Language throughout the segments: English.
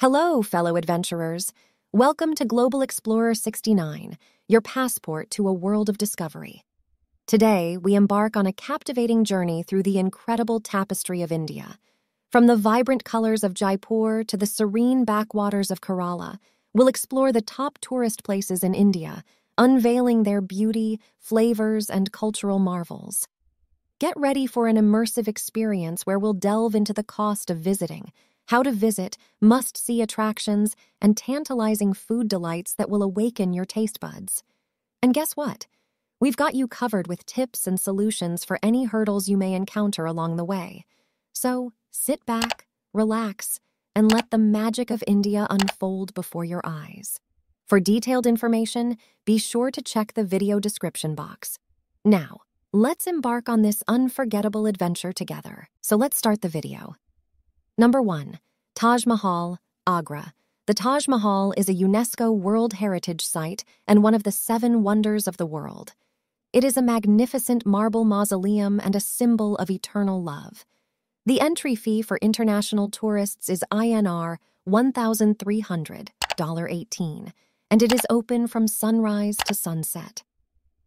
Hello, fellow adventurers. Welcome to Global Explorer 69, your passport to a world of discovery. Today, we embark on a captivating journey through the incredible tapestry of India. From the vibrant colors of Jaipur to the serene backwaters of Kerala, we'll explore the top tourist places in India, unveiling their beauty, flavors, and cultural marvels. Get ready for an immersive experience where we'll delve into the cost of visiting how to visit, must see attractions, and tantalizing food delights that will awaken your taste buds. And guess what? We've got you covered with tips and solutions for any hurdles you may encounter along the way. So sit back, relax, and let the magic of India unfold before your eyes. For detailed information, be sure to check the video description box. Now, let's embark on this unforgettable adventure together. So let's start the video. Number 1. Taj Mahal, Agra. The Taj Mahal is a UNESCO World Heritage Site and one of the seven wonders of the world. It is a magnificent marble mausoleum and a symbol of eternal love. The entry fee for international tourists is INR $1,300, and it is open from sunrise to sunset.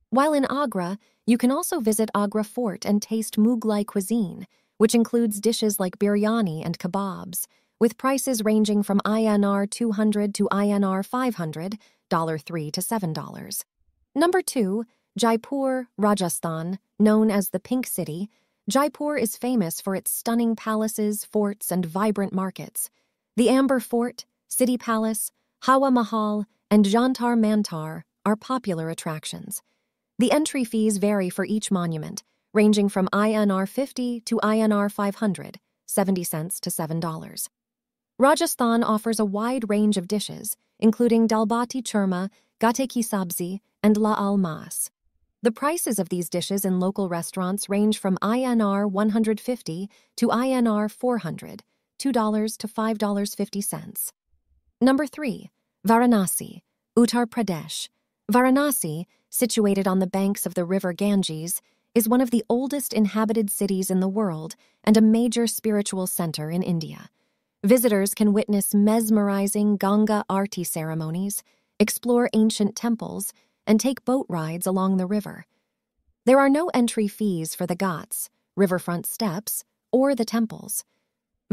While in Agra, you can also visit Agra Fort and taste Mughlai cuisine, which includes dishes like biryani and kebabs, with prices ranging from INR 200 to INR 500, $3 to $7. Number 2, Jaipur, Rajasthan, known as the Pink City, Jaipur is famous for its stunning palaces, forts, and vibrant markets. The Amber Fort, City Palace, Hawa Mahal, and Jantar Mantar are popular attractions. The entry fees vary for each monument, ranging from INR 50 to INR 500, 70 cents to $7. Rajasthan offers a wide range of dishes, including dalbati churma, gatte ki sabzi, and laal mas. The prices of these dishes in local restaurants range from INR 150 to INR 400, $2 to $5.50. Number 3. Varanasi, Uttar Pradesh. Varanasi, situated on the banks of the river Ganges, is one of the oldest inhabited cities in the world and a major spiritual center in India. Visitors can witness mesmerizing Ganga Aarti ceremonies, explore ancient temples, and take boat rides along the river. There are no entry fees for the ghats, riverfront steps, or the temples.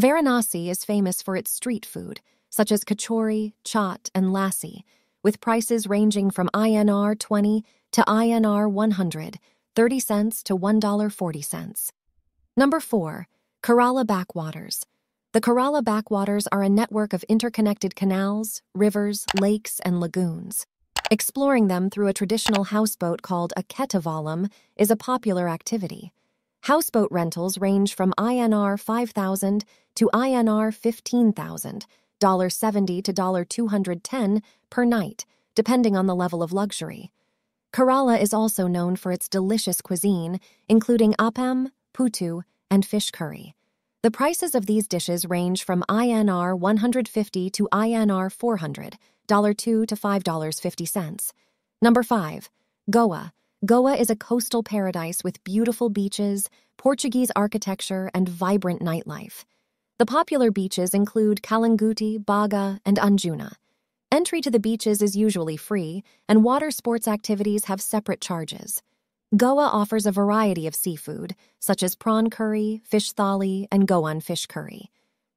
Varanasi is famous for its street food, such as kachori, chaat, and lassi, with prices ranging from INR 20 to INR 100 30 cents to $1.40. Number 4. Kerala Backwaters. The Kerala backwaters are a network of interconnected canals, rivers, lakes, and lagoons. Exploring them through a traditional houseboat called a kettuvallam is a popular activity. Houseboat rentals range from INR 5,000 to INR 15,000, $70 to $210 per night, depending on the level of luxury. Kerala is also known for its delicious cuisine, including appam, puttu, and fish curry. The prices of these dishes range from INR 150 to INR 400, $2 to $5.50. Number 5. Goa. Goa is a coastal paradise with beautiful beaches, Portuguese architecture, and vibrant nightlife. The popular beaches include Calangute, Baga, and Anjuna. Entry to the beaches is usually free, and water sports activities have separate charges. Goa offers a variety of seafood, such as prawn curry, fish thali, and Goan fish curry.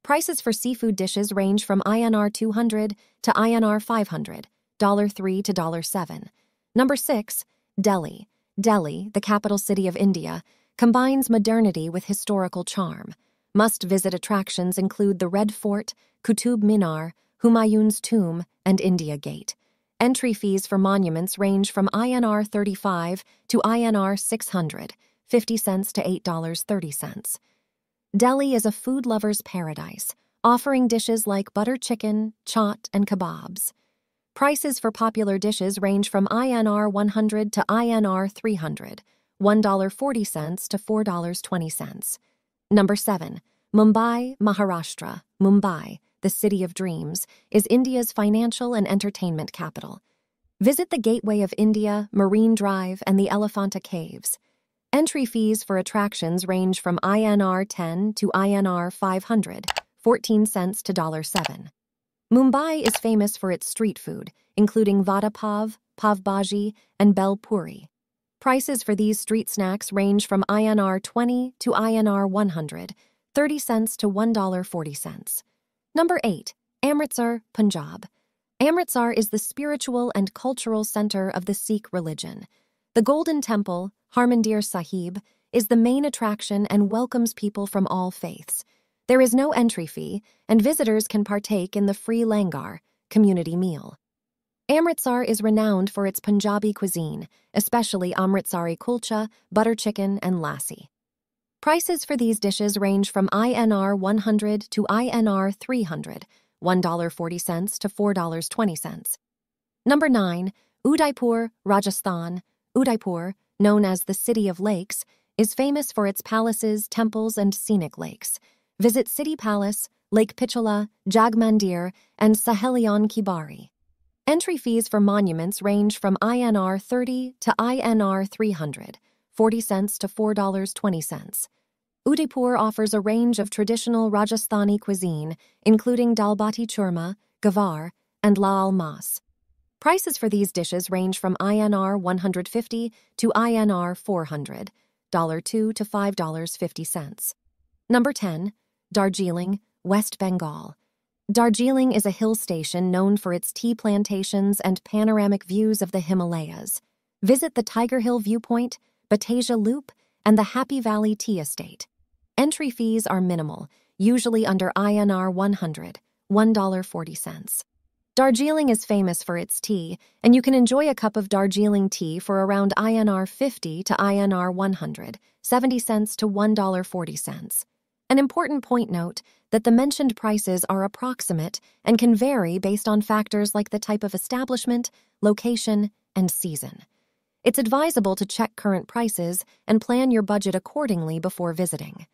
Prices for seafood dishes range from INR 200 to INR 500, $3 to $7. Number 6. Delhi. Delhi, the capital city of India, combines modernity with historical charm. Must visit attractions include the Red Fort, Qutub Minar, Humayun's Tomb, and India Gate. Entry fees for monuments range from INR 35 to INR 600, 50 cents to $8.30. Delhi is a food lover's paradise, offering dishes like butter chicken, chaat, and kebabs. Prices for popular dishes range from INR 100 to INR 300, $1.40 to $4.20. Number 7. Mumbai, Maharashtra, Mumbai the City of Dreams, is India's financial and entertainment capital. Visit the Gateway of India, Marine Drive, and the Elephanta Caves. Entry fees for attractions range from INR 10 to INR 500, 14 cents to $7. Mumbai is famous for its street food, including vada pav, pav bhaji, and bel puri. Prices for these street snacks range from INR 20 to INR 100, 30 cents to $1.40. Number 8. Amritsar, Punjab. Amritsar is the spiritual and cultural center of the Sikh religion. The Golden Temple, Harmandir Sahib, is the main attraction and welcomes people from all faiths. There is no entry fee, and visitors can partake in the free langar, community meal. Amritsar is renowned for its Punjabi cuisine, especially Amritsari kulcha, butter chicken, and lassi. Prices for these dishes range from INR 100 to INR 300, $1.40 to $4.20. Number 9. Udaipur, Rajasthan. Udaipur, known as the City of Lakes, is famous for its palaces, temples, and scenic lakes. Visit City Palace, Lake Pichola, Jagmandir, and Sahelion Ki Bari. Entry fees for monuments range from INR 30 to INR 300, 40 cents to $4.20. Udaipur offers a range of traditional Rajasthani cuisine, including dal bati churma, gavar, and lal mas. Prices for these dishes range from INR 150 to INR 400, $2 to $5.50. Number 10. Darjeeling, West Bengal. Darjeeling is a hill station known for its tea plantations and panoramic views of the Himalayas. Visit the Tiger Hill Viewpoint, Batasia Loop, and the Happy Valley Tea Estate. Entry fees are minimal, usually under INR 100, $1.40. Darjeeling is famous for its tea, and you can enjoy a cup of Darjeeling tea for around INR 50 to INR 100, 70 cents to $1.40. An important point note that the mentioned prices are approximate and can vary based on factors like the type of establishment, location, and season. It's advisable to check current prices and plan your budget accordingly before visiting.